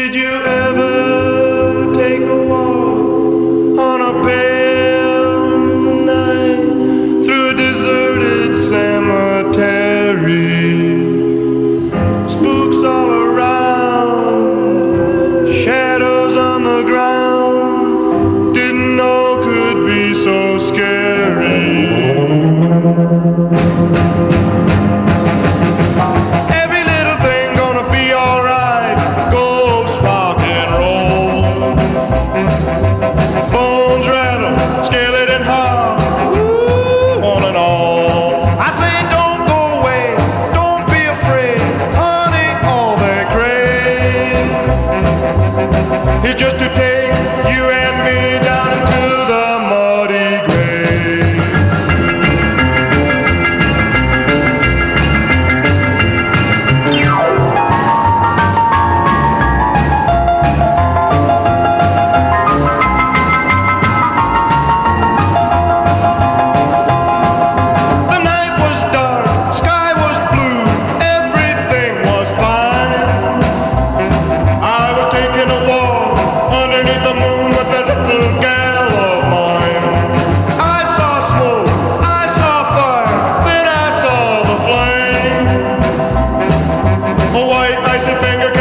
Did you ever take a walk on a bed? is just to take you and me down. White icy finger.